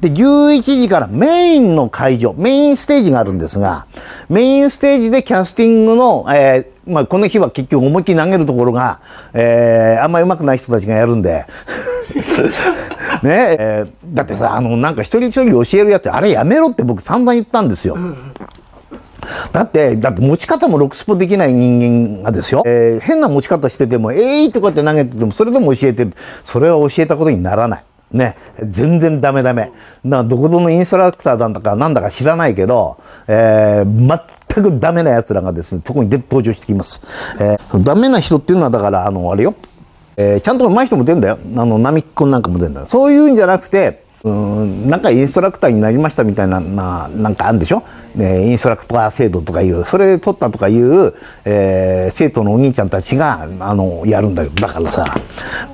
で、11時からメインの会場、メインステージがあるんですが、メインステージでキャスティングの、えー、まあ、この日は結局思いっきり投げるところが、えー、あんまり上手くない人たちがやるんで、ねえー、だってさ、あの、なんか一人一人教えるやつ、あれやめろって僕散々言ったんですよ。だって、だって持ち方もロックスポできない人間がですよ、えー、変な持ち方してても、えい、ー、とかって投げてても、それでも教えてる。それは教えたことにならない。ね、全然ダメダメ。などこぞのインストラクターなんだかなんだか知らないけど、えー、全くダメな奴らがですね、そこに登場してきます。えー、ダメな人っていうのはだから、あの、あれよ。えー、ちゃんと上手い人も出るんだよ。あの、並木くんなんかも出るんだよ。そういうんじゃなくて、うんなんかインストラクターになりましたみたいなななんかあるんでしょ、ね、インストラクター制度とかいうそれで取ったとかいう、えー、生徒のお兄ちゃんたちがあのやるんだよ。だからさ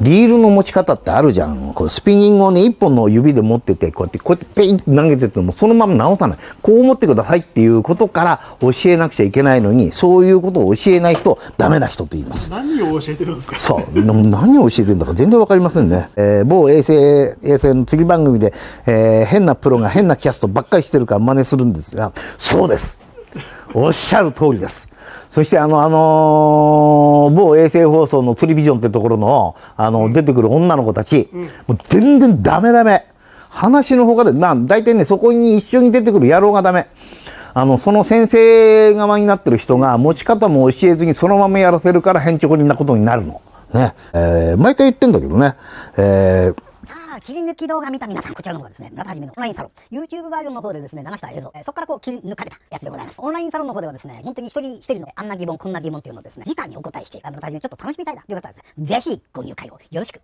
リールの持ち方ってあるじゃん。こうスピニングをね一本の指で持っててこうやってこうやってペインって投げててもそのまま直さない。こう持ってくださいっていうことから教えなくちゃいけないのにそういうことを教えない人ダメな人と言います。何を教えてるんですか？そう。何を教えてるんだか全然わかりませんね、えー、某衛星衛星の釣り番組で、えー、変なプロが変なキャストばっかりしてるから真似するんですが、そうですおっしゃる通りです。そしてあの、あのー、某衛星放送の釣りビジョンってところの、あの、出てくる女の子たち、もう全然ダメダメ。話のほかで、な、大体ね、そこに一緒に出てくる野郎がダメ。あの、その先生側になってる人が持ち方も教えずにそのままやらせるから変直人なことになるの。ね。えー、毎回言ってんだけどね。えー切り抜き動画見た皆さん、こちらの方ですね、村田はじめのオンラインサロン、YouTube バージョンの方でですね、流した映像、そこからこう切り抜かれたやつでございます。オンラインサロンの方ではですね、本当に一人一人のあんな疑問、こんな疑問っていうのをですね、直にお答えして、村田はじめちょっと楽しみたいなという方はですね、ぜひご入会をよろしく